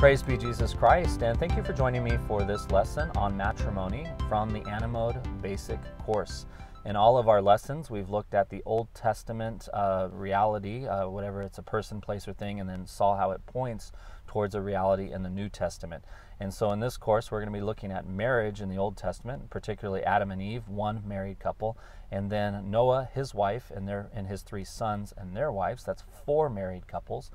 Praise be Jesus Christ, and thank you for joining me for this lesson on matrimony from the ANAMoDE Basic Course. In all of our lessons, we've looked at the Old Testament uh, reality, uh, whatever it's a person, place, or thing, and then saw how it points towards a reality in the New Testament. And so in this course, we're going to be looking at marriage in the Old Testament, particularly Adam and Eve, one married couple, and then Noah, his wife, and their and his three sons and their wives. That's four married couples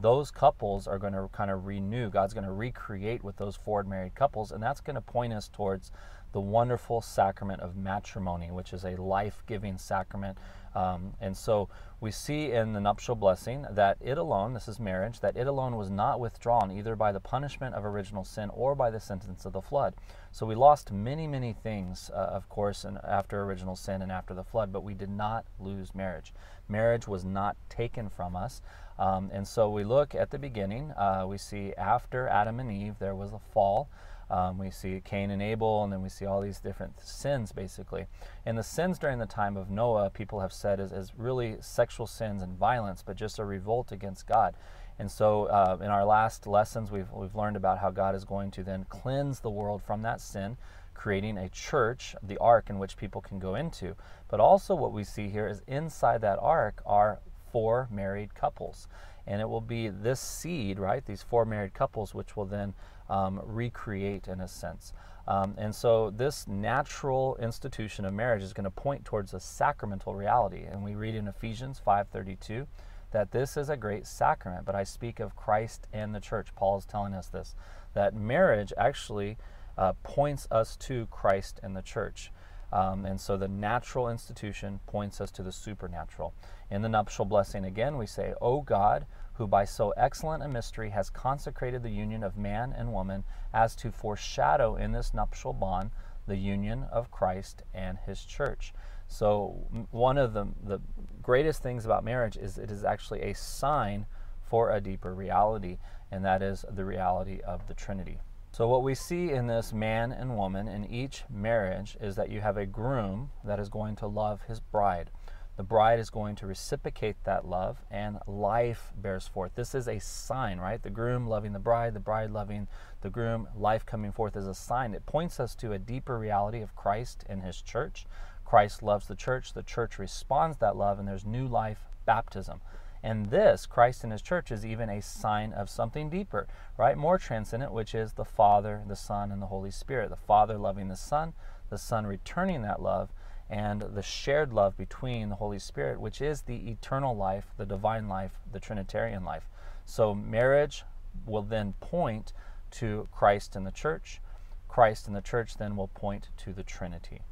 those couples are going to kind of renew. God's going to recreate with those four married couples, and that's going to point us towards the wonderful sacrament of matrimony, which is a life giving sacrament. Um, and so we see in the nuptial blessing that it alone, this is marriage, that it alone was not withdrawn either by the punishment of original sin or by the sentence of the flood. So we lost many, many things, uh, of course, and after original sin and after the flood, but we did not lose marriage. Marriage was not taken from us. Um, and so we look at the beginning, uh, we see after Adam and Eve, there was a fall. Um, we see Cain and Abel, and then we see all these different sins, basically. And the sins during the time of Noah, people have said, is, is really sexual sins and violence, but just a revolt against God. And so, uh, in our last lessons, we've, we've learned about how God is going to then cleanse the world from that sin, creating a church, the ark, in which people can go into. But also, what we see here is inside that ark are four married couples. And it will be this seed, right, these four married couples, which will then um, recreate in a sense. Um, and so this natural institution of marriage is going to point towards a sacramental reality. And we read in Ephesians 5:32 that this is a great sacrament, but I speak of Christ and the church. Paul is telling us this that marriage actually uh, points us to Christ and the church. Um, and so the natural institution points us to the supernatural. In the nuptial blessing, again, we say, O God, who by so excellent a mystery has consecrated the union of man and woman as to foreshadow in this nuptial bond the union of Christ and his church. So, one of the, the greatest things about marriage is it is actually a sign for a deeper reality, and that is the reality of the Trinity. So, what we see in this man and woman in each marriage is that you have a groom that is going to love his bride. The bride is going to reciprocate that love, and life bears forth. This is a sign, right? The groom loving the bride, the bride loving the groom, life coming forth is a sign. It points us to a deeper reality of Christ and his church. Christ loves the church, the church responds that love, and there's new life baptism. And this, Christ and His church, is even a sign of something deeper, right? More transcendent, which is the Father, the Son, and the Holy Spirit. The Father loving the Son, the Son returning that love, and the shared love between the Holy Spirit, which is the eternal life, the divine life, the Trinitarian life. So marriage will then point to Christ and the church. Christ and the church then will point to the Trinity.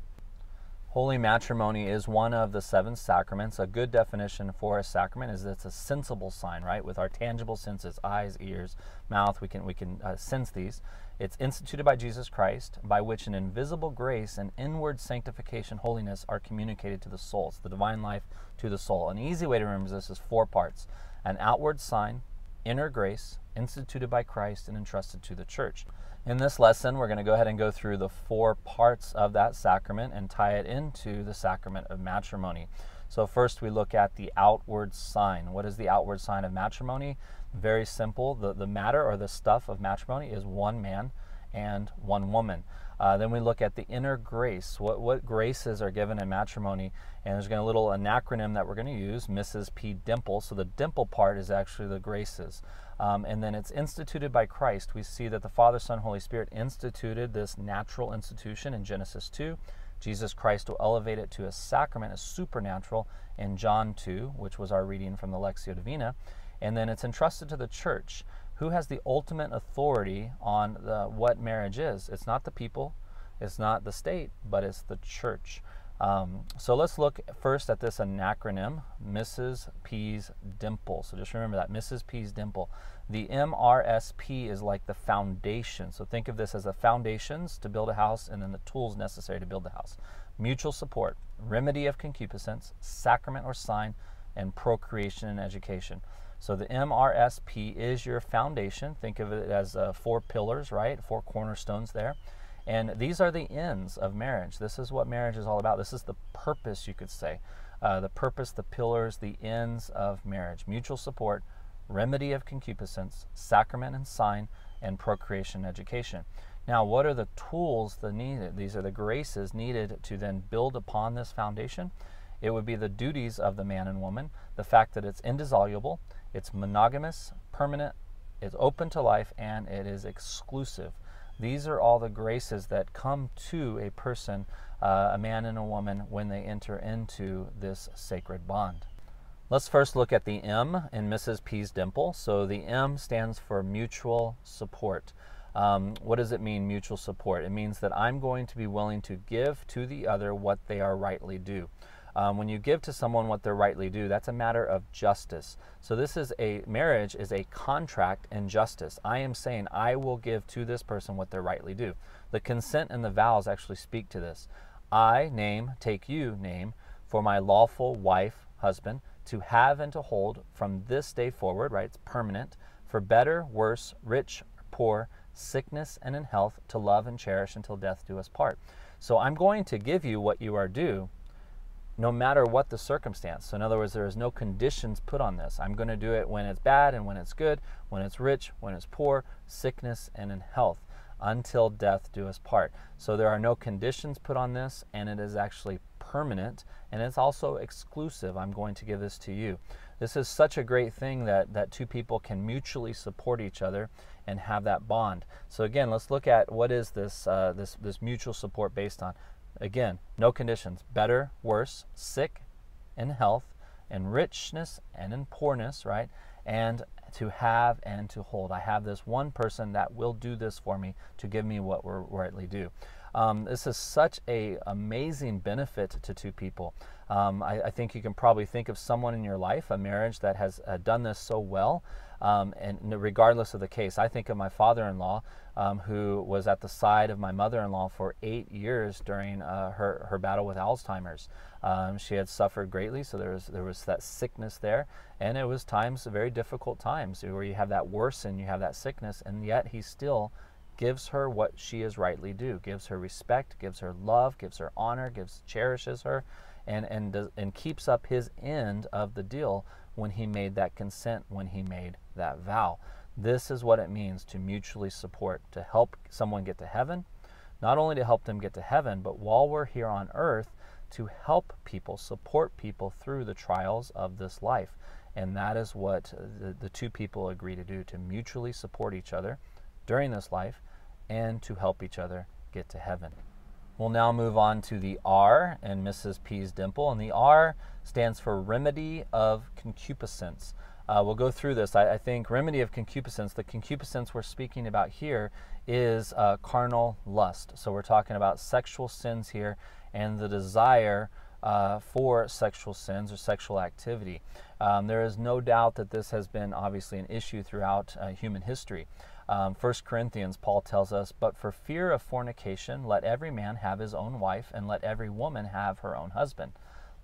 Holy matrimony is one of the seven sacraments. A good definition for a sacrament is it's a sensible sign, right? With our tangible senses, eyes, ears, mouth, we can we can uh, sense these. It's instituted by Jesus Christ, by which an invisible grace and inward sanctification, holiness are communicated to the soul. It's the divine life to the soul. An easy way to remember this is four parts: an outward sign, inner grace, instituted by Christ and entrusted to the church. In this lesson, we're going to go ahead and go through the four parts of that sacrament and tie it into the sacrament of matrimony. So, first we look at the outward sign. What is the outward sign of matrimony? Very simple. The, the matter or the stuff of matrimony is one man and one woman. Uh, then we look at the inner grace. What, what graces are given in matrimony? And there's going to a little an acronym that we're going to use, Mrs. P. Dimple. So the dimple part is actually the graces. Um, and then it's instituted by Christ. We see that the Father, Son, Holy Spirit instituted this natural institution in Genesis 2. Jesus Christ will elevate it to a sacrament, a supernatural, in John 2, which was our reading from the Lectio Divina. And then it's entrusted to the church. Who has the ultimate authority on the, what marriage is? It's not the people, it's not the state, but it's the church. Um, so let's look first at this acronym, Mrs. P's dimple. So just remember that, Mrs. P's dimple. The MRSP is like the foundation. So think of this as the foundations to build a house and then the tools necessary to build the house. Mutual support, remedy of concupiscence, sacrament or sign, and procreation and education. So the MRSP is your foundation. Think of it as uh, four pillars, right? Four cornerstones there. And these are the ends of marriage. This is what marriage is all about. This is the purpose, you could say. Uh, the purpose, the pillars, the ends of marriage mutual support, remedy of concupiscence, sacrament and sign, and procreation education. Now, what are the tools that needed? These are the graces needed to then build upon this foundation. It would be the duties of the man and woman, the fact that it's indissoluble, it's monogamous, permanent, it's open to life, and it is exclusive. These are all the graces that come to a person, uh, a man and a woman, when they enter into this sacred bond. Let's first look at the M in Mrs. P's dimple. So the M stands for mutual support. Um, what does it mean, mutual support? It means that I'm going to be willing to give to the other what they are rightly due. Um, when you give to someone what they're rightly due, that's a matter of justice. So this is a marriage is a contract and justice. I am saying I will give to this person what they're rightly due. The consent and the vows actually speak to this. I name, take you name, for my lawful wife, husband, to have and to hold from this day forward, right? It's permanent, for better, worse, rich, poor, sickness, and in health, to love and cherish until death do us part. So I'm going to give you what you are due, no matter what the circumstance. So, in other words, there is no conditions put on this. I'm going to do it when it's bad and when it's good, when it's rich, when it's poor, sickness, and in health, until death do us part. So, there are no conditions put on this, and it is actually permanent and it's also exclusive. I'm going to give this to you. This is such a great thing that, that two people can mutually support each other and have that bond. So again, let's look at what is this uh, this this mutual support based on. Again, no conditions: better, worse, sick, in health, in richness, and in poorness. Right, and to have and to hold. I have this one person that will do this for me to give me what we're rightly due. Um, this is such a amazing benefit to two people. Um, I, I, think you can probably think of someone in your life, a marriage that has uh, done this so well. Um, and regardless of the case, I think of my father-in-law, um, who was at the side of my mother-in-law for eight years during uh, her her battle with Alzheimer's. Um, she had suffered greatly, so there was there was that sickness there, and it was times very difficult times where you have that worsen, you have that sickness, and yet he still gives her what she is rightly due, gives her respect, gives her love, gives her honor, gives cherishes her, and and does, and keeps up his end of the deal when he made that consent, when he made that vow. This is what it means to mutually support, to help someone get to heaven, not only to help them get to heaven, but while we're here on earth, to help people, support people through the trials of this life. And that is what the, the two people agree to do to mutually support each other during this life and to help each other get to heaven. We'll now move on to the R in Mrs. P's dimple, and the R stands for remedy of concupiscence. Uh, we'll go through this. I, I, think remedy of concupiscence, the concupiscence we're speaking about here is uh, carnal lust. So we're talking about sexual sins here and the desire uh, for sexual sins or sexual activity. Um, there is no doubt that this has been obviously an issue throughout uh, human history. Um, 1 Corinthians, Paul tells us, But for fear of fornication, let every man have his own wife, and let every woman have her own husband.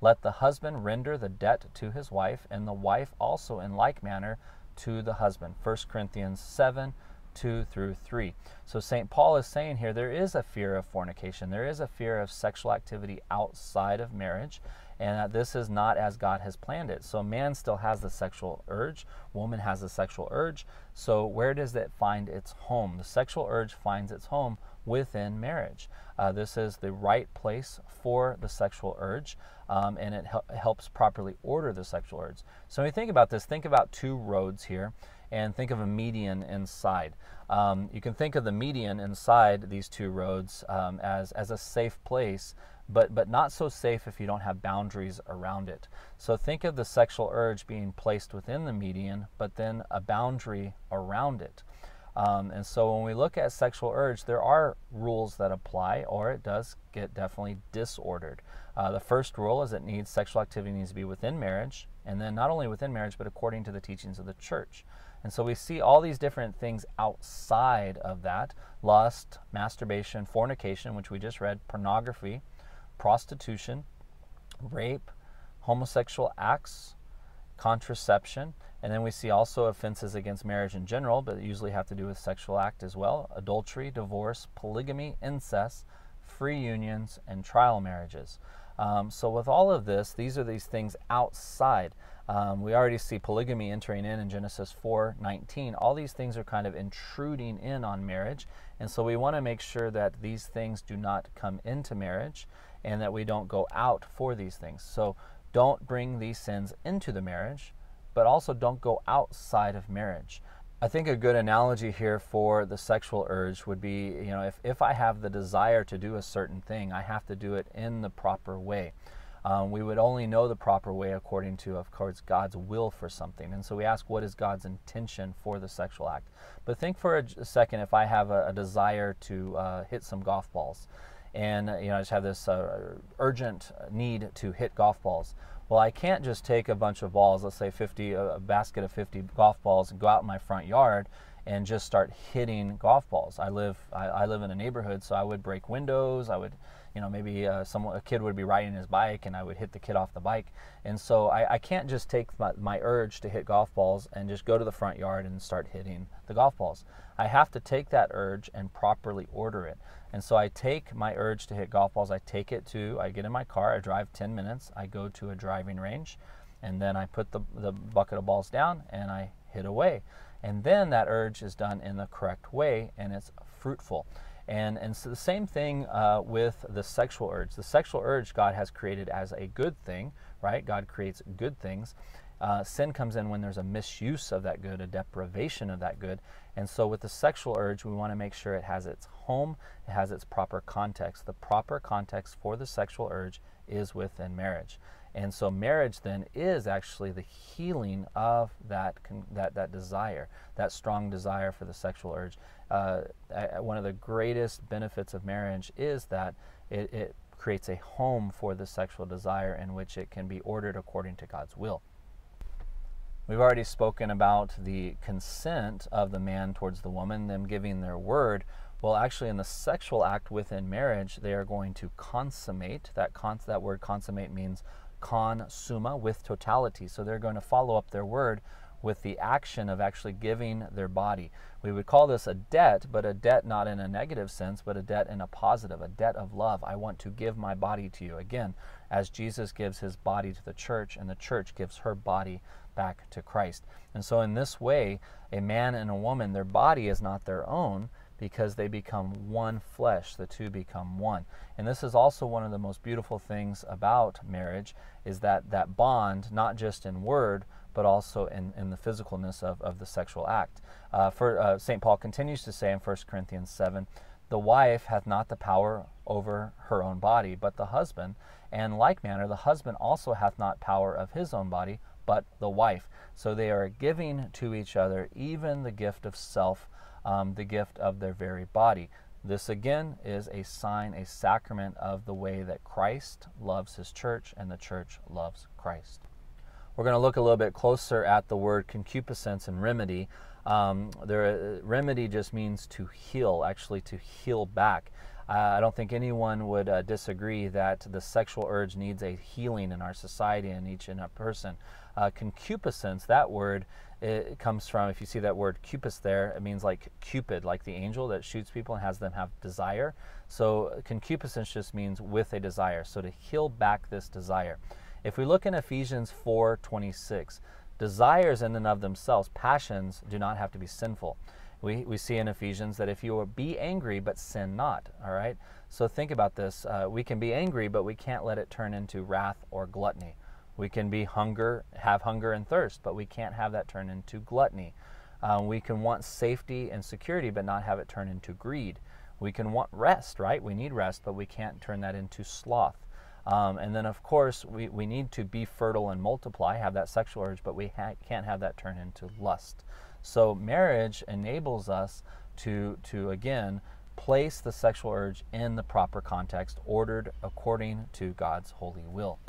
Let the husband render the debt to his wife, and the wife also in like manner to the husband. 1 Corinthians 7 2 through 3. So St. Paul is saying here there is a fear of fornication, there is a fear of sexual activity outside of marriage and that this is not as God has planned it. So man still has the sexual urge, woman has the sexual urge. So where does it find its home? The sexual urge finds its home within marriage. Uh, this is the right place for the sexual urge, um, and it hel- helps properly order the sexual urge. So when you think about this, think about two roads here, and think of a median inside. Um, you can think of the median inside these two roads um, as, as a safe place but but not so safe if you don't have boundaries around it. So think of the sexual urge being placed within the median, but then a boundary around it. Um, and so when we look at sexual urge, there are rules that apply, or it does get definitely disordered. Uh, the first rule is it needs sexual activity needs to be within marriage, and then not only within marriage, but according to the teachings of the church. And so we see all these different things outside of that lust, masturbation, fornication, which we just read, pornography, prostitution, rape, homosexual acts, contraception, and then we see also offenses against marriage in general, but usually have to do with sexual act as well adultery, divorce, polygamy, incest, free unions, and trial marriages. Um, so, with all of this, these are these things outside. Um, we already see polygamy entering in in Genesis 4:19. All these things are kind of intruding in on marriage, and so we want to make sure that these things do not come into marriage, and that we don't go out for these things. So, don't bring these sins into the marriage, but also don't go outside of marriage. I think a good analogy here for the sexual urge would be, you know, if, if I have the desire to do a certain thing, I have to do it in the proper way. Um, we would only know the proper way according to, of course, God's will for something. And so we ask, what is God's intention for the sexual act? But think for a, a second if I have a, a desire to uh, hit some golf balls, and you know, I just have this uh, urgent need to hit golf balls. Well, I can't just take a bunch of balls, let's say 50, a basket of 50 golf balls, and go out in my front yard and just start hitting golf balls. I live, I, I live in a neighborhood, so I would break windows. I would, you know, maybe uh, someone, a kid would be riding his bike, and I would hit the kid off the bike. And so I, I can't just take my, my urge to hit golf balls and just go to the front yard and start hitting the golf balls. I have to take that urge and properly order it. And so I take my urge to hit golf balls, I take it to, I get in my car, I drive 10 minutes, I go to a driving range, and then I put the, the bucket of balls down and I hit away. And then that urge is done in the correct way and it's fruitful. And, and so the same thing uh, with the sexual urge. The sexual urge God has created as a good thing, right? God creates good things. Uh, sin comes in when there's a misuse of that good, a deprivation of that good. And so, with the sexual urge, we want to make sure it has its home, it has its proper context. The proper context for the sexual urge is within marriage. And so, marriage then is actually the healing of that, that, that desire, that strong desire for the sexual urge. Uh, one of the greatest benefits of marriage is that it, it creates a home for the sexual desire in which it can be ordered according to God's will. We've already spoken about the consent of the man towards the woman, them giving their word. Well, actually, in the sexual act within marriage, they are going to consummate. That, con- that word consummate means consumma, with totality. So they're going to follow up their word with the action of actually giving their body. We would call this a debt, but a debt not in a negative sense, but a debt in a positive, a debt of love. I want to give my body to you. Again, as Jesus gives his body to the church, and the church gives her body back to Christ. And so, in this way, a man and a woman, their body is not their own because they become one flesh. The two become one. And this is also one of the most beautiful things about marriage is that that bond not just in word but also in, in the physicalness of, of the sexual act. Uh, for uh, st paul continues to say in 1 corinthians 7 the wife hath not the power over her own body but the husband and like manner the husband also hath not power of his own body but the wife. So they are giving to each other even the gift of self, um, the gift of their very body. This again is a sign, a sacrament of the way that Christ loves his church and the church loves Christ. We're going to look a little bit closer at the word concupiscence and remedy. Um, there, remedy just means to heal, actually to heal back. Uh, I don't think anyone would uh, disagree that the sexual urge needs a healing in our society and each and a person. Uh, concupiscence, that word, it comes from, if you see that word cupis there, it means like Cupid, like the angel that shoots people and has them have desire. So concupiscence just means with a desire. So to heal back this desire. If we look in Ephesians 4:26, desires in and of themselves, passions, do not have to be sinful. We, we see in Ephesians that if you will be angry but sin not, all right? So think about this. Uh, we can be angry, but we can't let it turn into wrath or gluttony. We can be hunger, have hunger and thirst, but we can't have that turn into gluttony. Um, we can want safety and security, but not have it turn into greed. We can want rest, right? We need rest, but we can't turn that into sloth. Um, and then, of course, we, we need to be fertile and multiply, have that sexual urge, but we ha- can't have that turn into lust. So, marriage enables us to, to again, place the sexual urge in the proper context, ordered according to God's holy will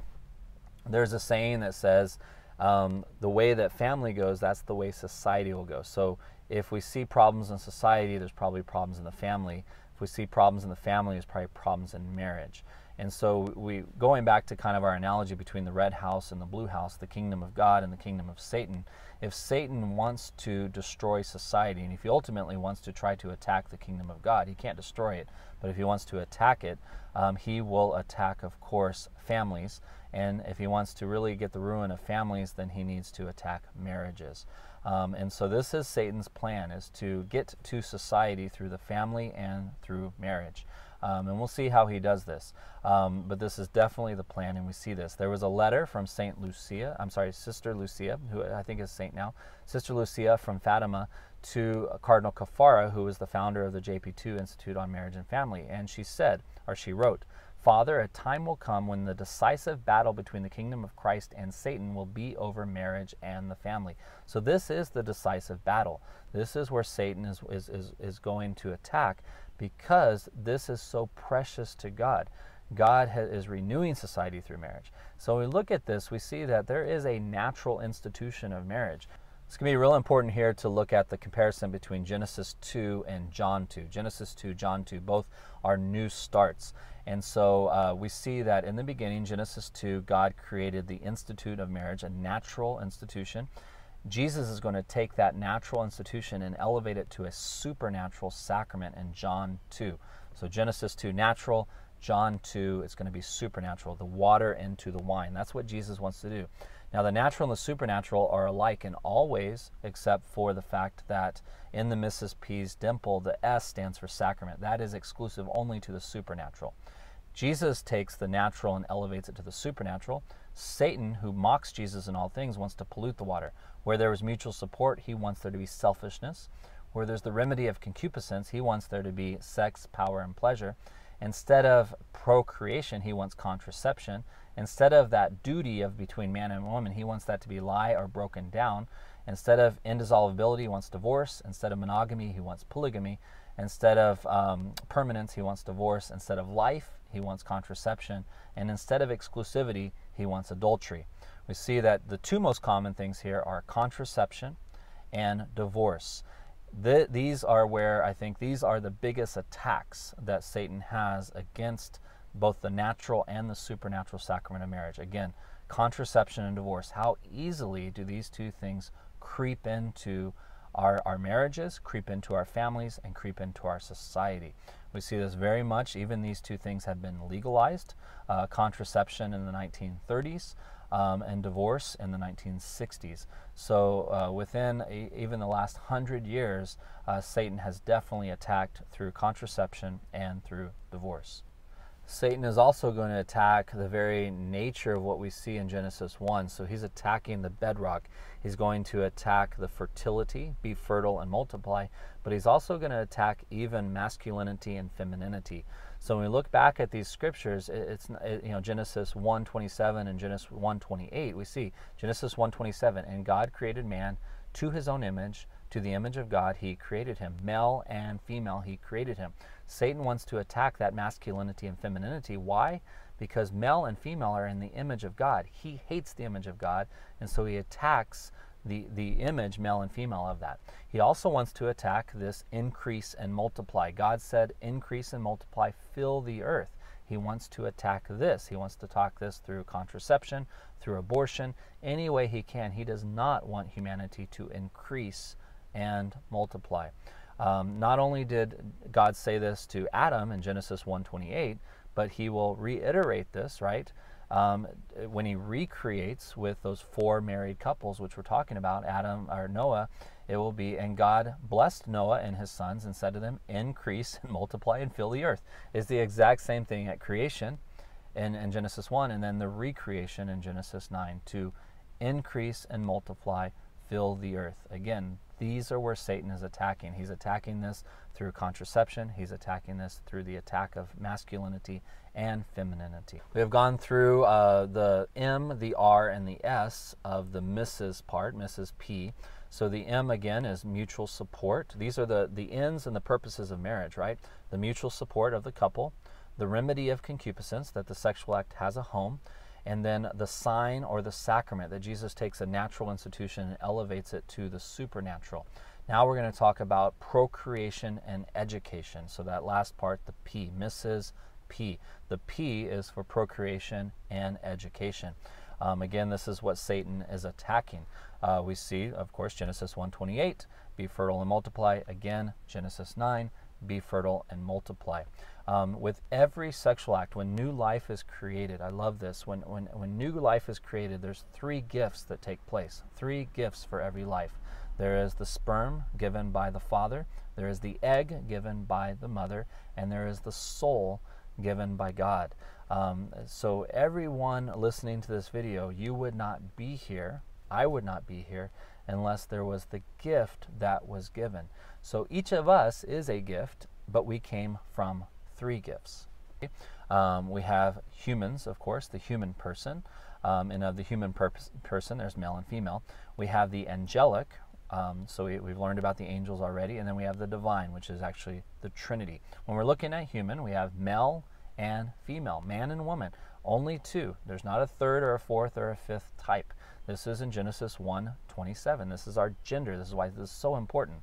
there's a saying that says, um, the way that family goes, that's the way society will go. So if we see problems in society, there's probably problems in the family. If we see problems in the family, there's probably problems in marriage. And so we going back to kind of our analogy between the red house and the blue house, the kingdom of God and the kingdom of Satan. If Satan wants to destroy society and if he ultimately wants to try to attack the kingdom of God, he can't destroy it, but if he wants to attack it, um, he will attack, of course, families. And if he wants to really get the ruin of families, then he needs to attack marriages. Um, and so this is Satan's plan: is to get to society through the family and through marriage. Um, and we'll see how he does this. Um, but this is definitely the plan, and we see this. There was a letter from Saint Lucia, I'm sorry, Sister Lucia, who I think is saint now, Sister Lucia from Fatima to Cardinal Caffarra, who was the founder of the JP2 Institute on Marriage and Family. And she said, or she wrote, Father, a time will come when the decisive battle between the kingdom of Christ and Satan will be over marriage and the family. So, this is the decisive battle. This is where Satan is, is, is, is going to attack because this is so precious to God. God is renewing society through marriage. So we look at this, we see that there is a natural institution of marriage. It's going to be real important here to look at the comparison between Genesis 2 and John 2. Genesis 2, John 2, both are new starts. And so uh, we see that in the beginning, Genesis 2, God created the institute of marriage, a natural institution. Jesus is going to take that natural institution and elevate it to a supernatural sacrament in John 2. So Genesis 2, natural. John 2, it's going to be supernatural, the water into the wine. That's what Jesus wants to do. Now, the natural and the supernatural are alike in all ways, except for the fact that in the Mrs. P's dimple, the S stands for sacrament. That is exclusive only to the supernatural. Jesus takes the natural and elevates it to the supernatural. Satan, who mocks Jesus in all things, wants to pollute the water. Where there is mutual support, he wants there to be selfishness. Where there's the remedy of concupiscence, he wants there to be sex, power, and pleasure. Instead of procreation, he wants contraception. Instead of that duty of between man and woman, he wants that to be lie or broken down. Instead of indissolubility, he wants divorce. Instead of monogamy, he wants polygamy. Instead of um, permanence, he wants divorce. Instead of life, he wants contraception. And instead of exclusivity, he wants adultery. We see that the two most common things here are contraception and divorce. The, these are where I think these are the biggest attacks that Satan has against both the natural and the supernatural sacrament of marriage. Again, contraception and divorce. How easily do these two things creep into our, our marriages, creep into our families, and creep into our society? We see this very much. Even these two things have been legalized uh, contraception in the 1930s. Um, and divorce in the 1960s. So, uh, within a, even the last hundred years, uh, Satan has definitely attacked through contraception and through divorce. Satan is also going to attack the very nature of what we see in Genesis 1. So he's attacking the bedrock. He's going to attack the fertility, be fertile and multiply, but he's also going to attack even masculinity and femininity. So when we look back at these scriptures, it's you know Genesis 1:27 and Genesis 1:28, we see Genesis 1:27, and God created man to his own image, to the image of God he created him, male and female he created him. Satan wants to attack that masculinity and femininity. Why? Because male and female are in the image of God. He hates the image of God, and so he attacks the, the image, male and female, of that. He also wants to attack this increase and multiply. God said, increase and multiply, fill the earth. He wants to attack this. He wants to attack this through contraception, through abortion, any way he can. He does not want humanity to increase and multiply. Um, not only did God say this to Adam in Genesis 1:28, but He will reiterate this, right? Um, when He recreates with those four married couples, which we're talking about, Adam or Noah, it will be, and God blessed Noah and his sons and said to them, "Increase and multiply and fill the earth." Is the exact same thing at creation in, in Genesis 1, and then the recreation in Genesis 9 to increase and multiply, fill the earth. Again, these are where Satan is attacking. He's attacking this through contraception, he's attacking this through the attack of masculinity and femininity. We have gone through uh, the M, the R, and the S of the Mrs. part, Mrs. P. So the M again is mutual support. These are the, the ends and the purposes of marriage, right? The mutual support of the couple, the remedy of concupiscence, that the sexual act has a home, and then the sign or the sacrament that Jesus takes a natural institution and elevates it to the supernatural. Now we're going to talk about procreation and education. So that last part, the P, Mrs. P. The P is for procreation and education. Um, again, this is what Satan is attacking. Uh, we see, of course, Genesis 1:28, be fertile and multiply. Again, Genesis 9, be fertile and multiply. Um, with every sexual act, when new life is created, I love this. When, when, when new life is created, there's three gifts that take place. Three gifts for every life. There is the sperm given by the father, there is the egg given by the mother, and there is the soul given by God. Um, so, everyone listening to this video, you would not be here, I would not be here, unless there was the gift that was given. So, each of us is a gift, but we came from three gifts. Um, we have humans, of course, the human person. Um, and of the human person, there's male and female. We have the angelic, um, so we, have learned about the angels already, and then we have the divine, which is actually the Trinity. When we're looking at human, we have male and female, man and woman, only two. There's not a third or a fourth or a fifth type. This is in Genesis 1 27. This is our gender. This is why this is so important.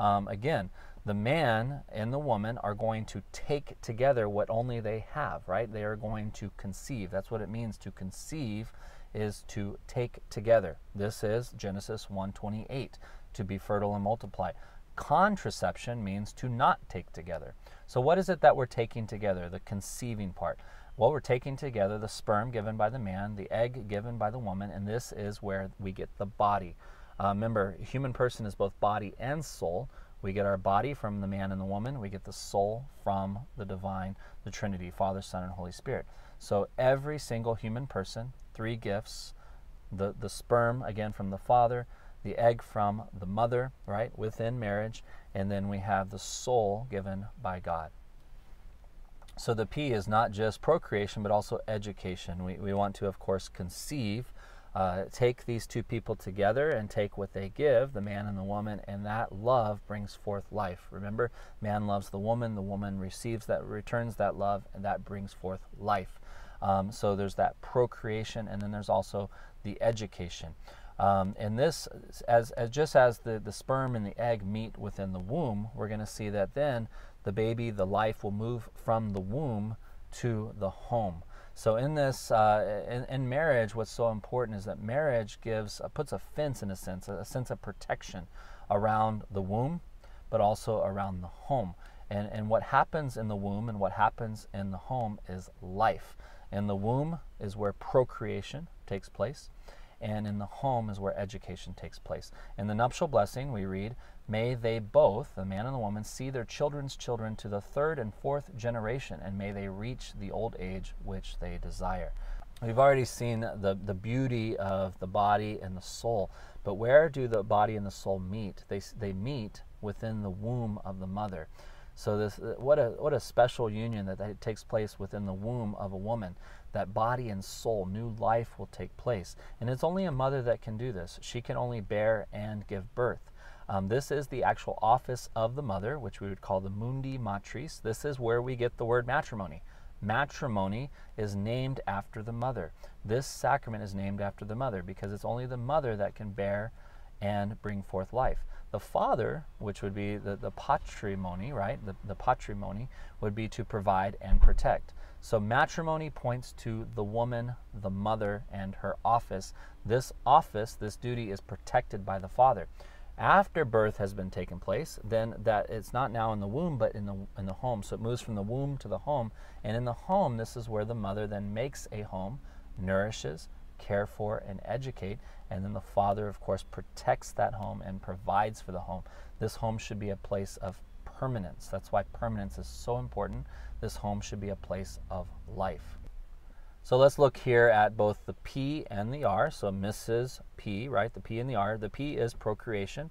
Um, again, the man and the woman are going to take together what only they have, right? They are going to conceive. That's what it means to conceive is to take together. This is Genesis 1:28, to be fertile and multiply. Contraception means to not take together. So what is it that we're taking together? The conceiving part. Well, we're taking together the sperm given by the man, the egg given by the woman, and this is where we get the body. Uh, remember, human person is both body and soul. We get our body from the man and the woman. We get the soul from the divine, the Trinity, Father, Son, and Holy Spirit. So every single human person, three gifts, the, the sperm, again, from the Father, the egg from the mother, right, within marriage, and then we have the soul given by God. So the P is not just procreation, but also education. We, we want to, of course, conceive uh, take these two people together and take what they give, the man and the woman, and that love brings forth life. Remember, man loves the woman, the woman receives that, returns that love, and that brings forth life. Um, so there's that procreation, and then there's also the education. Um, and this, as, as just as the, the sperm and the egg meet within the womb, we're going to see that then the baby, the life will move from the womb to the home. So in this, uh, in, in, marriage, what's so important is that marriage gives, uh, puts a fence in a sense, a, a sense of protection around the womb, but also around the home. And, and what happens in the womb and what happens in the home is life. In the womb is where procreation takes place, and in the home is where education takes place. In the nuptial blessing, we read, May they both, the man and the woman, see their children's children to the third and fourth generation, and may they reach the old age which they desire. We've already seen the, the beauty of the body and the soul, but where do the body and the soul meet? They, they meet within the womb of the mother. So this uh, what a what a special union that, that takes place within the womb of a woman. That body and soul, new life will take place. And it's only a mother that can do this. She can only bear and give birth. Um, this is the actual office of the mother, which we would call the mundi matris. This is where we get the word matrimony. Matrimony is named after the mother. This sacrament is named after the mother because it's only the mother that can bear and bring forth life. The father, which would be the, the patrimony, right? The, the patrimony would be to provide and protect. So matrimony points to the woman, the mother, and her office. This office, this duty is protected by the father after birth has been taken place, then that it's not now in the womb, but in the in the home. So it moves from the womb to the home, and in the home, this is where the mother then makes a home, nourishes, care for, and educate, and then the father, of course, protects that home and provides for the home. This home should be a place of permanence. That's why permanence is so important. This home should be a place of life. So let's look here at both the P and the R. So Mrs. P, right? The P and the R. The P is procreation.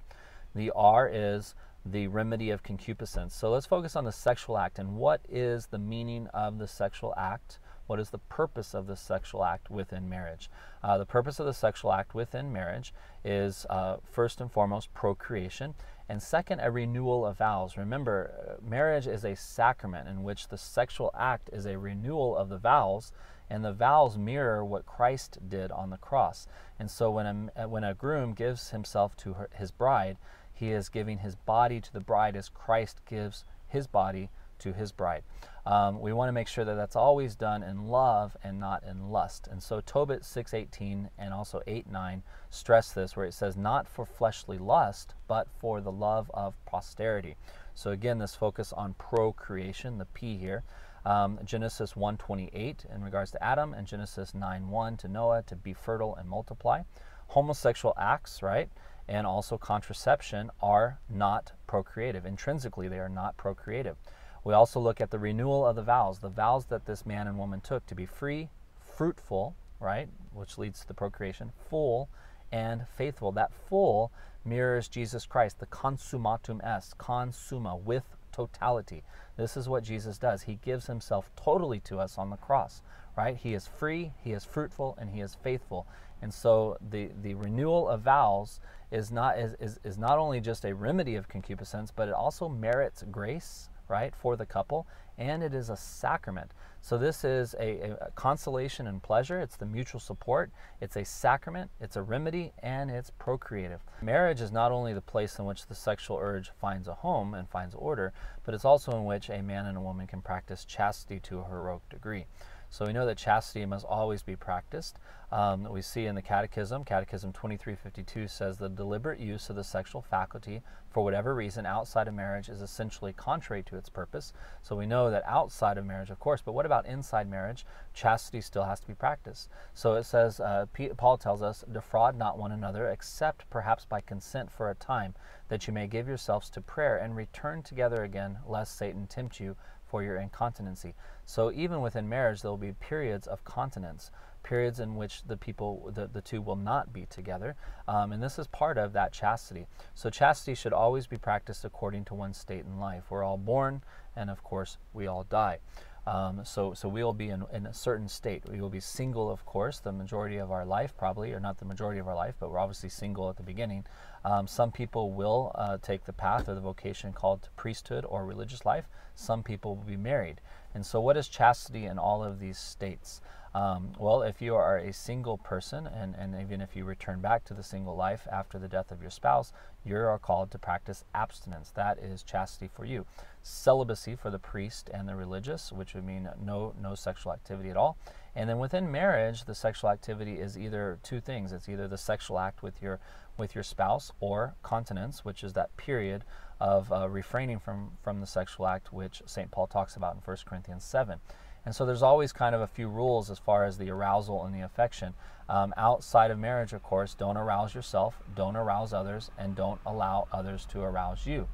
The R is the remedy of concupiscence. So let's focus on the sexual act and what is the meaning of the sexual act? What is the purpose of the sexual act within marriage? Uh, the purpose of the sexual act within marriage is uh, first and foremost procreation, and second, a renewal of vows. Remember, uh, marriage is a sacrament in which the sexual act is a renewal of the vows and the vows mirror what Christ did on the cross. And so when a, when a groom gives himself to her, his bride, he is giving his body to the bride as Christ gives his body to his bride. Um, we want to make sure that that's always done in love and not in lust. And so Tobit 6:18 and also 8:9 stress this where it says not for fleshly lust, but for the love of posterity. So again, this focus on procreation, the P here. Um, Genesis 1:28 in regards to Adam and Genesis 9:1 to Noah to be fertile and multiply. Homosexual acts, right? And also contraception are not procreative. Intrinsically, they are not procreative. We also look at the renewal of the vows, the vows that this man and woman took to be free, fruitful, right, which leads to the procreation, full, and faithful. That full mirrors Jesus Christ, the consummatum est, consumma, with totality. This is what Jesus does. He gives himself totally to us on the cross, right? He is free, he is fruitful, and he is faithful. And so the, the renewal of vows is not, is, is, is not only just a remedy of concupiscence, but it also merits grace right, for the couple, and it is a sacrament. So this is a, a, consolation and pleasure. It's the mutual support. It's a sacrament. It's a remedy, and it's procreative. Marriage is not only the place in which the sexual urge finds a home and finds order, but it's also in which a man and a woman can practice chastity to a heroic degree. So we know that chastity must always be practiced. Um, we see in the Catechism, Catechism 2352 says the deliberate use of the sexual faculty for whatever reason outside of marriage is essentially contrary to its purpose. So we know that outside of marriage, of course, but what about inside marriage? Chastity still has to be practiced. So it says, uh, Paul tells us, defraud not one another, except perhaps by consent for a time, that you may give yourselves to prayer and return together again, lest Satan tempt you for your incontinency. So even within marriage, there will be periods of continence, periods in which the people, the, the two will not be together. Um, and this is part of that chastity. So chastity should always be practiced according to one's state in life. We're all born, and of course, we all die. Um, so, so we will be in, in, a certain state. We will be single, of course, the majority of our life, probably, or not the majority of our life, but we're obviously single at the beginning. Um, some people will uh, take the path or the vocation called to priesthood or religious life. Some people will be married. And so, what is chastity in all of these states? Um, well, if you are a single person, and, and even if you return back to the single life after the death of your spouse, you are called to practice abstinence. That is chastity for you. Celibacy for the priest and the religious, which would mean no, no sexual activity at all. And then within marriage, the sexual activity is either two things. It's either the sexual act with your with your spouse or continence, which is that period of uh, refraining from, from the sexual act, which St. Paul talks about in 1 Corinthians 7. And so there's always kind of a few rules as far as the arousal and the affection. Um, outside of marriage, of course, don't arouse yourself, don't arouse others, and don't allow others to arouse you.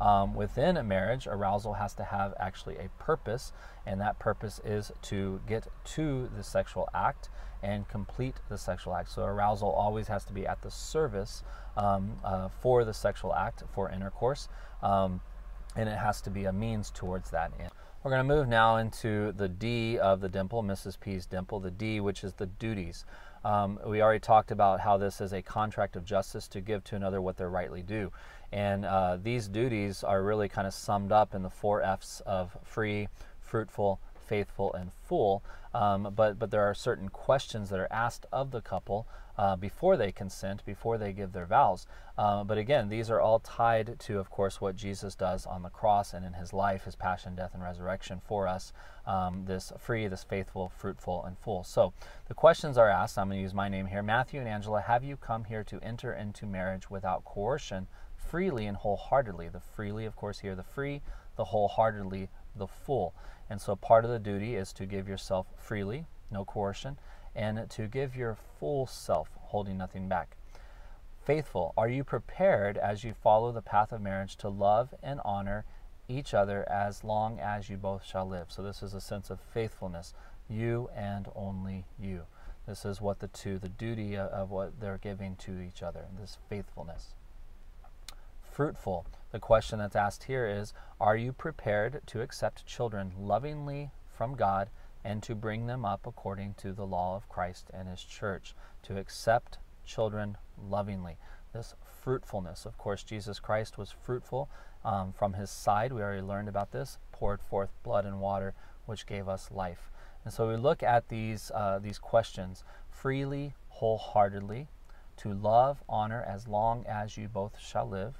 Um, within a marriage, arousal has to have actually a purpose, and that purpose is to get to the sexual act and complete the sexual act. So, arousal always has to be at the service um, uh, for the sexual act, for intercourse, um, and it has to be a means towards that end. We're going to move now into the D of the dimple, Mrs. P's dimple, the D, which is the duties. Um, we already talked about how this is a contract of justice to give to another what they're rightly due. And uh, these duties are really kind of summed up in the four F's of free, fruitful, faithful, and full. Um, but, but there are certain questions that are asked of the couple uh, before they consent, before they give their vows. Uh, but again, these are all tied to, of course, what Jesus does on the cross and in his life, his passion, death, and resurrection for us. Um, this free, this faithful, fruitful, and full. So the questions are asked. I'm going to use my name here. Matthew and Angela, have you come here to enter into marriage without coercion, freely and wholeheartedly? The freely, of course, here, the free, the wholeheartedly, the full. And so part of the duty is to give yourself freely, no coercion, and to give your full self, holding nothing back. Faithful, are you prepared as you follow the path of marriage to love and honor each other as long as you both shall live? So, this is a sense of faithfulness, you and only you. This is what the two, the duty of what they're giving to each other, this faithfulness. Fruitful, the question that's asked here is Are you prepared to accept children lovingly from God and to bring them up according to the law of Christ and His church? To accept children lovingly. This fruitfulness. Of course, Jesus Christ was fruitful um, from His side. We already learned about this, poured forth blood and water, which gave us life. And so we look at these, uh, these questions freely, wholeheartedly, to love, honor as long as you both shall live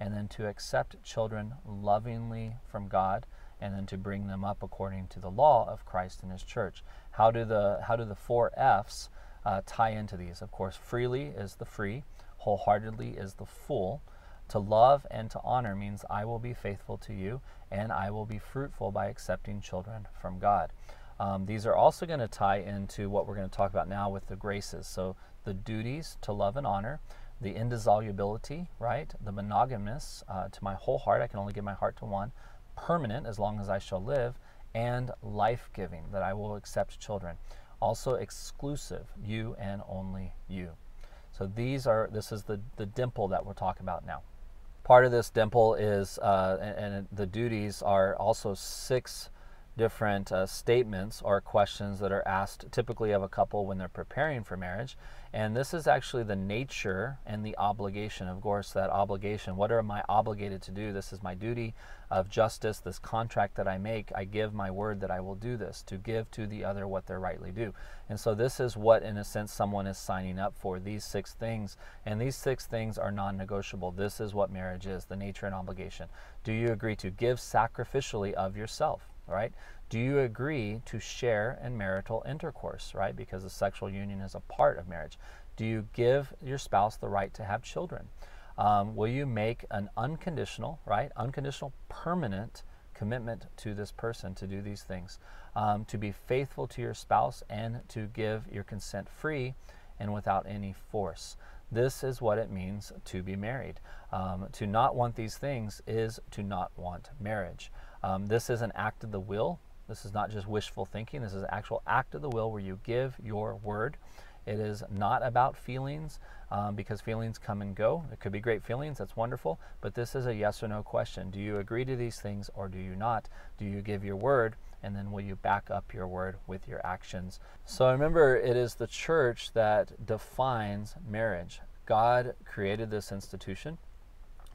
and then to accept children lovingly from God and then to bring them up according to the law of Christ and His church. How do the how do the four F's uh, tie into these? Of course, freely is the free, wholeheartedly is the full. To love and to honor means I will be faithful to you and I will be fruitful by accepting children from God. Um, these are also going to tie into what we're going to talk about now with the graces. So the duties to love and honor, the indissolubility, right? The monogamous uh, to my whole heart. I can only give my heart to one. Permanent as long as I shall live, and life giving that I will accept children. Also exclusive, you and only you. So these are. This is the the dimple that we're talking about now. Part of this dimple is, uh, and, and the duties are also six different uh, statements or questions that are asked typically of a couple when they're preparing for marriage. And this is actually the nature and the obligation. Of course, that obligation. What am I obligated to do? This is my duty of justice, this contract that I make. I give my word that I will do this, to give to the other what they're rightly due. And so, this is what, in a sense, someone is signing up for these six things. And these six things are non negotiable. This is what marriage is the nature and obligation. Do you agree to give sacrificially of yourself? Right? Do you agree to share in marital intercourse, right? Because the sexual union is a part of marriage. Do you give your spouse the right to have children? Um, will you make an unconditional, right? Unconditional, permanent commitment to this person to do these things, um, to be faithful to your spouse and to give your consent free and without any force. This is what it means to be married. Um, to not want these things is to not want marriage. Um, this is an act of the will. This is not just wishful thinking. This is an actual act of the will where you give your word. It is not about feelings um, because feelings come and go. It could be great feelings, that's wonderful, but this is a yes or no question. Do you agree to these things or do you not? Do you give your word and then will you back up your word with your actions? So remember, it is the church that defines marriage. God created this institution,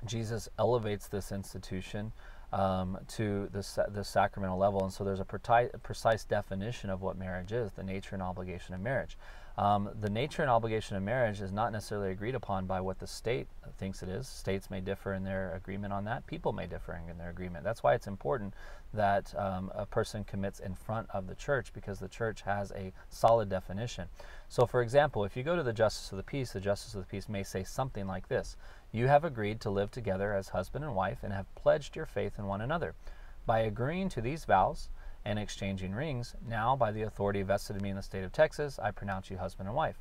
Jesus elevates this institution um, to the, the sacramental level. And so there's a, a precise definition of what marriage is, the nature and obligation of marriage. Um, the nature and obligation of marriage is not necessarily agreed upon by what the state thinks it is. States may differ in their agreement on that. People may differ in their agreement. That's why it's important that um, a person commits in front of the church because the church has a solid definition. So, for example, if you go to the justice of the peace, the justice of the peace may say something like this You have agreed to live together as husband and wife and have pledged your faith in one another. By agreeing to these vows, and exchanging rings. Now, by the authority vested in me in the state of Texas, I pronounce you husband and wife.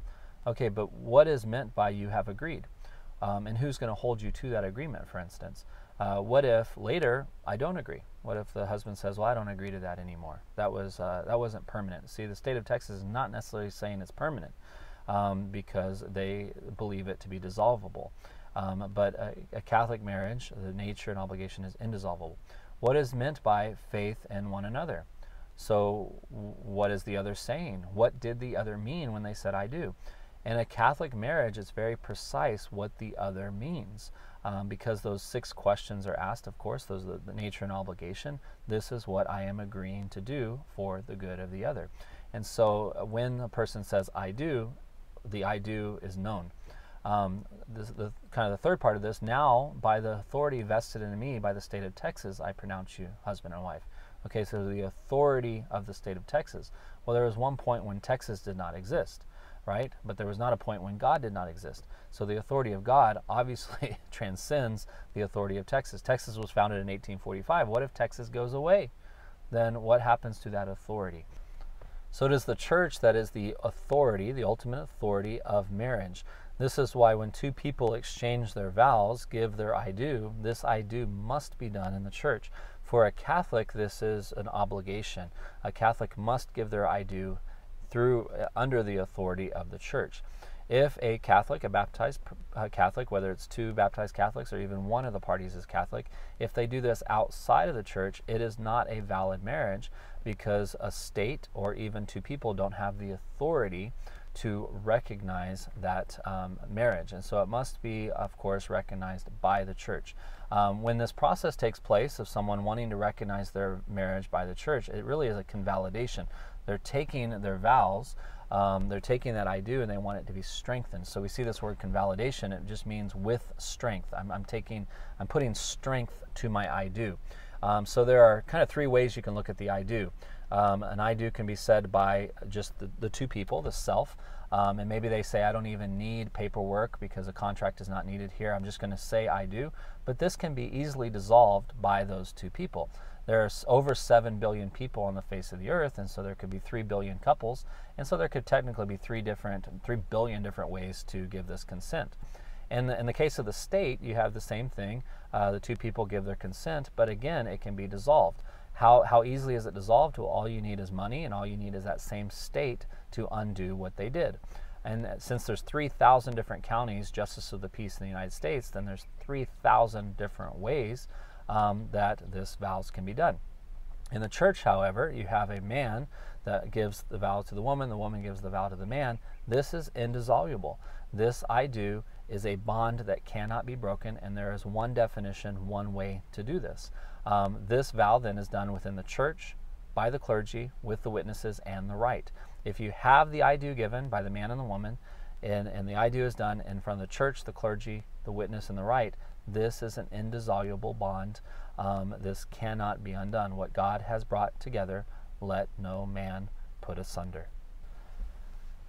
Okay, but what is meant by you have agreed? Um, and who's going to hold you to that agreement, for instance? Uh, what if later I don't agree? What if the husband says, "Well, I don't agree to that anymore. That was uh, that wasn't permanent." See, the state of Texas is not necessarily saying it's permanent um, because they believe it to be dissolvable. Um, but a, a Catholic marriage, the nature and obligation is indissoluble. What is meant by faith in one another? So, what is the other saying? What did the other mean when they said, I do? In a Catholic marriage, it's very precise what the other means. Um, because those six questions are asked, of course, those are the nature and obligation. This is what I am agreeing to do for the good of the other. And so uh, when a person says, I do, the I do is known. Um, this, the kind of the third part of this now, by the authority vested in me by the state of Texas, I pronounce you husband and wife. Okay, so the authority of the state of Texas. Well, there was one point when Texas did not exist, right? But there was not a point when God did not exist. So the authority of God obviously transcends the authority of Texas. Texas was founded in 1845. What if Texas goes away? Then what happens to that authority? So it is the church that is the authority, the ultimate authority of marriage. This is why when two people exchange their vows, give their I do, this I do must be done in the church. For a Catholic, this is an obligation. A Catholic must give their I do through uh, under the authority of the church. If a Catholic, a baptized uh, Catholic, whether it's two baptized Catholics or even one of the parties is Catholic, if they do this outside of the church, it is not a valid marriage because a state or even two people don't have the authority to recognize that um, marriage. And so it must be, of course, recognized by the church. Um, when this process takes place of someone wanting to recognize their marriage by the church, it really is a convalidation. They're taking their vows, um, they're taking that I do, and they want it to be strengthened. So we see this word convalidation, it just means with strength. I'm, I'm taking, I'm putting strength to my I do. Um, so there are kind of three ways you can look at the I do. Um, an I do can be said by just the, the two people, the self. Um, and maybe they say, I don't even need paperwork because a contract is not needed here. I'm just going to say I do. But this can be easily dissolved by those two people. There's over 7 billion people on the face of the earth, and so there could be 3 billion couples. And so there could technically be 3 different, 3 billion different ways to give this consent. In the, in the case of the state, you have the same thing. Uh, the two people give their consent, but again, it can be dissolved. How, how easily is it dissolved? Well, all you need is money, and all you need is that same state to undo what they did. And since there's 3,000 different counties, justice of the peace in the United States, then there's 3,000 different ways um, that this vows can be done. In the church, however, you have a man that gives the vow to the woman, the woman gives the vow to the man. This is indissoluble. This I do is a bond that cannot be broken, and there is one definition, one way to do this. Um, this vow then is done within the church, by the clergy, with the witnesses, and the rite. If you have the I do given by the man and the woman, and, and the I do is done in front of the church, the clergy, the witness, and the rite, this is an indissoluble bond. Um, this cannot be undone. What God has brought together, let no man put asunder.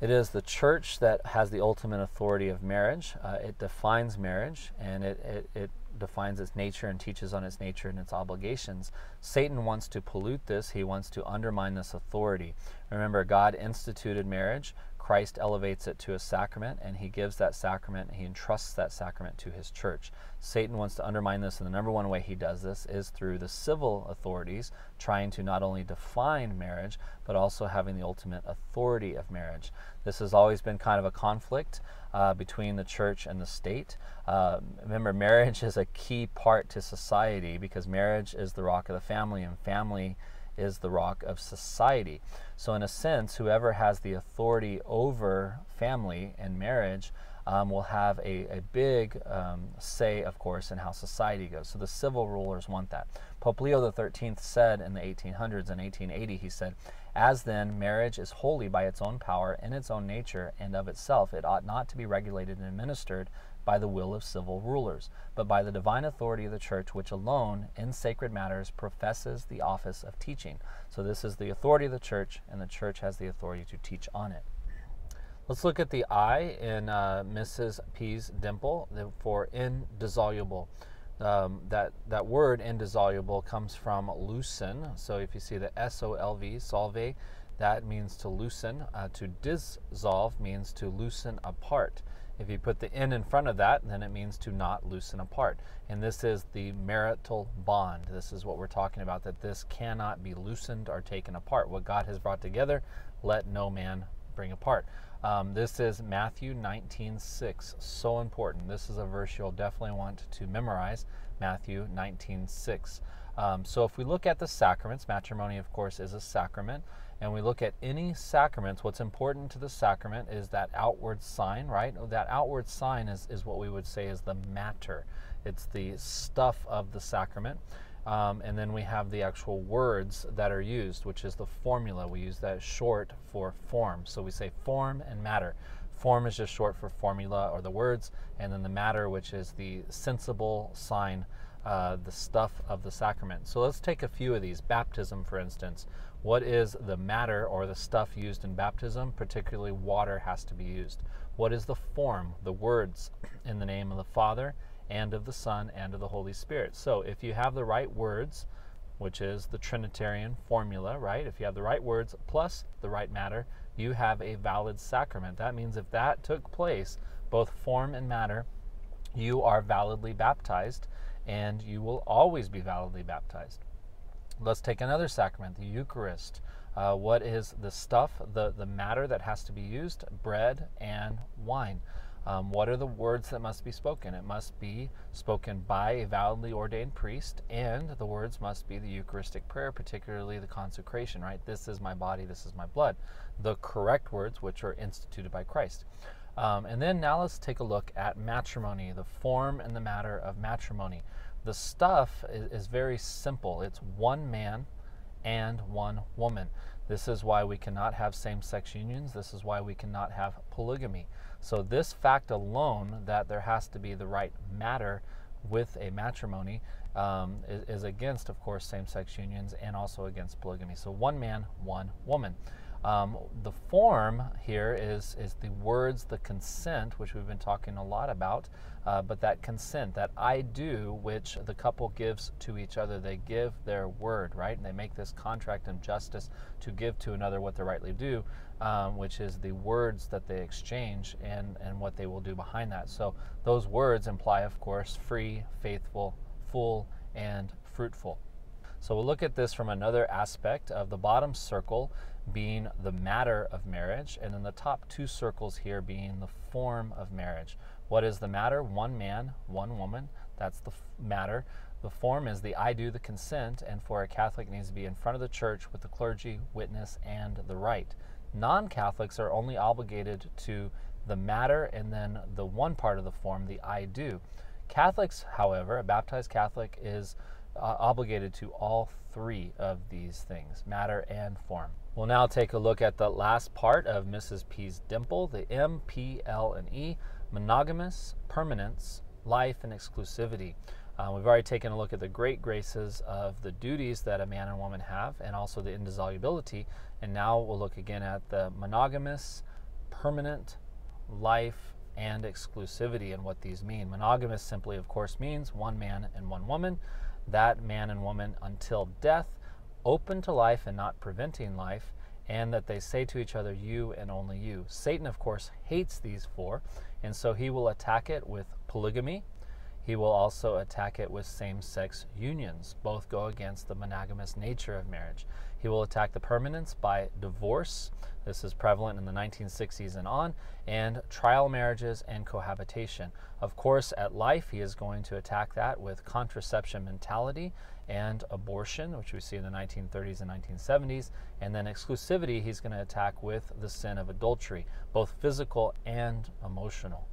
It is the church that has the ultimate authority of marriage. Uh, it defines marriage and it, it, it defines its nature and teaches on its nature and its obligations. Satan wants to pollute this, he wants to undermine this authority. Remember, God instituted marriage. Christ elevates it to a sacrament and he gives that sacrament, he entrusts that sacrament to his church. Satan wants to undermine this, and the number one way he does this is through the civil authorities trying to not only define marriage, but also having the ultimate authority of marriage. This has always been kind of a conflict uh, between the church and the state. Uh, remember, marriage is a key part to society because marriage is the rock of the family, and family is the rock of society. So, in a sense, whoever has the authority over family and marriage um, will have a, a big um, say, of course, in how society goes. So, the civil rulers want that. Pope Leo XIII said in the 1800s, in 1880, he said, As then, marriage is holy by its own power, in its own nature, and of itself, it ought not to be regulated and administered by the will of civil rulers, but by the divine authority of the church, which alone, in sacred matters, professes the office of teaching. So, this is the authority of the church, and the church has the authority to teach on it. Let's look at the I in uh, Mrs. P's dimple for indissoluble. Um, that that word indissoluble comes from loosen. So if you see the S O L V solve, that means to loosen. Uh, to dissolve means to loosen apart. If you put the in in front of that, then it means to not loosen apart. And this is the marital bond. This is what we're talking about, that this cannot be loosened or taken apart. What God has brought together, let no man bring apart. Um, this is Matthew 19:6. So important. This is a verse you'll definitely want to memorize. Matthew 19:6. Um, so if we look at the sacraments, matrimony, of course, is a sacrament and we look at any sacraments, what's important to the sacrament is that outward sign, right? That outward sign is, is what we would say is the matter. It's the stuff of the sacrament. Um, and then we have the actual words that are used, which is the formula. We use that short for form. So we say form and matter. Form is just short for formula or the words, and then the matter, which is the sensible sign, uh, the stuff of the sacrament. So let's take a few of these. Baptism, for instance. What is the matter or the stuff used in baptism? Particularly, water has to be used. What is the form, the words in the name of the Father and of the Son and of the Holy Spirit? So, if you have the right words, which is the Trinitarian formula, right? If you have the right words plus the right matter, you have a valid sacrament. That means if that took place, both form and matter, you are validly baptized and you will always be validly baptized. Let's take another sacrament, the Eucharist. Uh, what is the stuff, the, the matter that has to be used? Bread and wine. Um, what are the words that must be spoken? It must be spoken by a validly ordained priest, and the words must be the Eucharistic prayer, particularly the consecration, right? This is my body, this is my blood. The correct words, which are instituted by Christ. Um, and then now let's take a look at matrimony, the form and the matter of matrimony. The stuff is, is very simple. It's one man and one woman. This is why we cannot have same sex unions. This is why we cannot have polygamy. So, this fact alone, that there has to be the right matter, with a matrimony um, is, is, against, of course, same sex unions and also against polygamy. So one man, one woman. Um, the form here is, is the words, the consent, which we've been talking a lot about, uh, but that consent, that I due, which the couple gives to each other, they give their word, right? And they make this contract of justice to give to another what they rightly do, um, which is the words that they exchange and, and what they will do behind that. So those words imply, of course, free, faithful, full, and fruitful. So we'll look at this from another aspect of the bottom circle being the matter of marriage, and then the top two circles here being the form of marriage. What is the matter? One man, one woman. That's the matter. The form is the I do, the consent, and for a Catholic it needs to be in front of the church with the clergy, witness, and the rite. Non Catholics are only obligated to the matter and then the one part of the form, the I do. Catholics, however, a baptized Catholic is uh, obligated to all three of these things matter and form. We'll now take a look at the last part of Mrs. P's dimple the M, P, L, and E monogamous, permanence, life, and exclusivity. Uh, we've already taken a look at the great graces of the duties that a man and woman have and also the indissolubility. And now we'll look again at the monogamous, permanent, life, and exclusivity and what these mean. Monogamous simply, of course, means one man and one woman. That man and woman until death, open to life and not preventing life, and that they say to each other, You and only you. Satan, of course, hates these four, and so he will attack it with polygamy. He will also attack it with same sex unions. Both go against the monogamous nature of marriage. He will attack the permanence by divorce. This is prevalent in the 1960s and on, and trial marriages and cohabitation. Of course, at life, he is going to attack that with contraception mentality and abortion, which we see in the 1930s and 1970s. And then exclusivity, he's going to attack with the sin of adultery, both physical and emotional.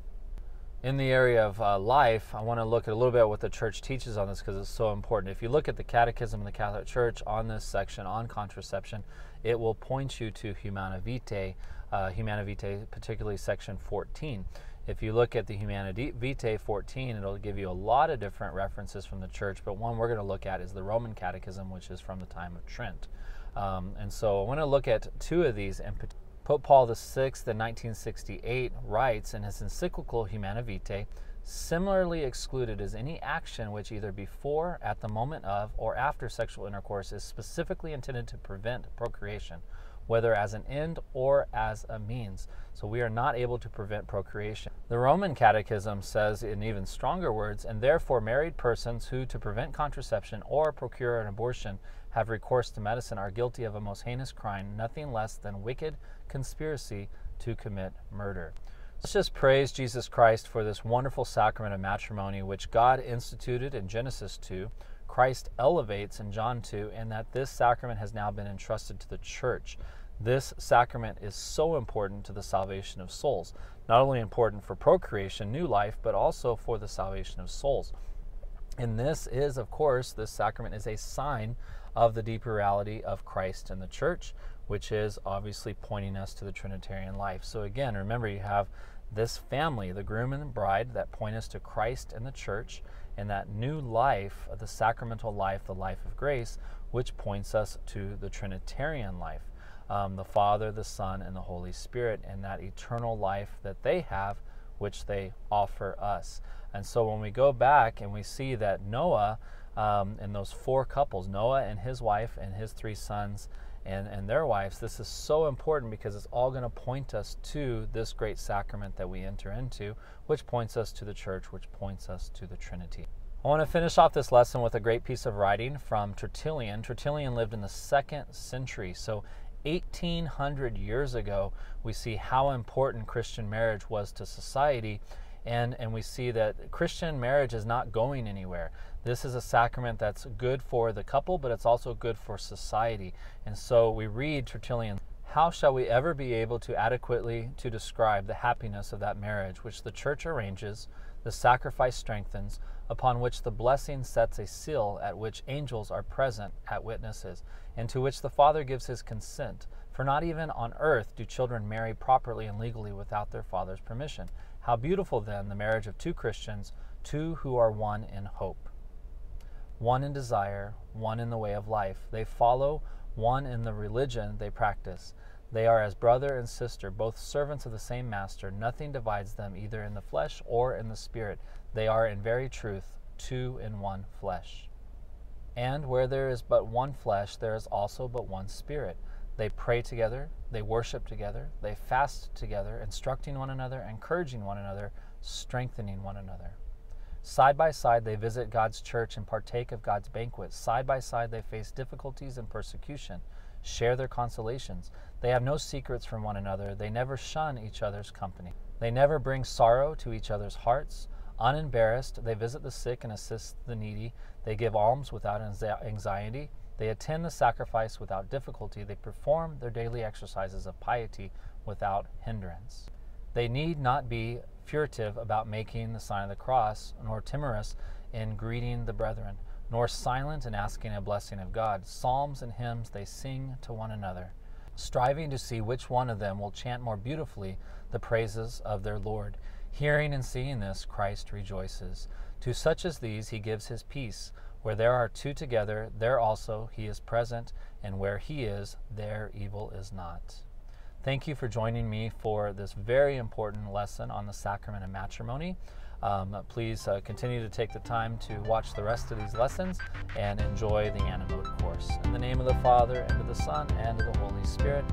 In the area of uh, life, I want to look at a little bit at what the church teaches on this because it's so important. If you look at the Catechism of the Catholic Church on this section on contraception, it will point you to Humanae Vitae, uh, Humanae Vitae, particularly section 14. If you look at the Humanae Vitae 14, it'll give you a lot of different references from the church, but one we're going to look at is the Roman Catechism, which is from the time of Trent. Um, and so I want to look at two of these particular. Pope Paul VI in 1968 writes in his encyclical Humanae Vitae, similarly excluded is any action which either before, at the moment of, or after sexual intercourse is specifically intended to prevent procreation, whether as an end or as a means. So we are not able to prevent procreation. The Roman Catechism says in even stronger words, and therefore married persons who, to prevent contraception or procure an abortion, have recourse to medicine are guilty of a most heinous crime, nothing less than wicked conspiracy to commit murder. Let's just praise Jesus Christ for this wonderful sacrament of matrimony, which God instituted in Genesis 2, Christ elevates in John 2, and that this sacrament has now been entrusted to the church. This sacrament is so important to the salvation of souls. Not only important for procreation, new life, but also for the salvation of souls. And this is, of course, this sacrament is a sign of the deeper reality of Christ and the church, which is obviously pointing us to the Trinitarian life. So, again, remember you have this family, the groom and the bride, that point us to Christ and the church, and that new life, the sacramental life, the life of grace, which points us to the Trinitarian life. Um, the Father, the Son, and the Holy Spirit, and that eternal life that they have, which they offer us. And so when we go back and we see that Noah um, and those four couples, Noah and his wife and his three sons and, and their wives, this is so important because it's all going to point us to this great sacrament that we enter into, which points us to the church, which points us to the Trinity. I want to finish off this lesson with a great piece of writing from Tertullian. Tertullian lived in the second century, so 1800 years ago, we see how important Christian marriage was to society and, and we see that Christian marriage is not going anywhere. This is a sacrament that's good for the couple, but it's also good for society. And so we read Tertullian, how shall we ever be able to adequately to describe the happiness of that marriage which the church arranges, the sacrifice strengthens, upon which the blessing sets a seal, at which angels are present at witnesses, and to which the Father gives his consent? For not even on earth do children marry properly and legally without their father's permission. How beautiful then the marriage of two Christians, two who are one in hope, one in desire, one in the way of life. They follow one in the religion they practice. They are as brother and sister, both servants of the same master. Nothing divides them either in the flesh or in the spirit. They are in very truth two in one flesh. And where there is but one flesh, there is also but one spirit. They pray together, they worship together, they fast together, instructing one another, encouraging one another, strengthening one another. Side by side, they visit God's church and partake of God's banquet. Side by side, they face difficulties and persecution, share their consolations. They have no secrets from one another. They never shun each other's company. They never bring sorrow to each other's hearts. Unembarrassed, they visit the sick and assist the needy. They give alms without anxiety. They attend the sacrifice without difficulty. They perform their daily exercises of piety without hindrance. They need not be furtive about making the sign of the cross, nor timorous in greeting the brethren, nor silent in asking a blessing of God. Psalms and hymns they sing to one another, striving to see which one of them will chant more beautifully the praises of their Lord. Hearing and seeing this, Christ rejoices. To such as these he gives his peace. Where there are two together, there also he is present, and where he is, there evil is not. Thank you for joining me for this very important lesson on the sacrament of matrimony. Um, please uh, continue to take the time to watch the rest of these lessons and enjoy the ANAMoDE course. In the name of the Father, and of the Son, and of the Holy Spirit,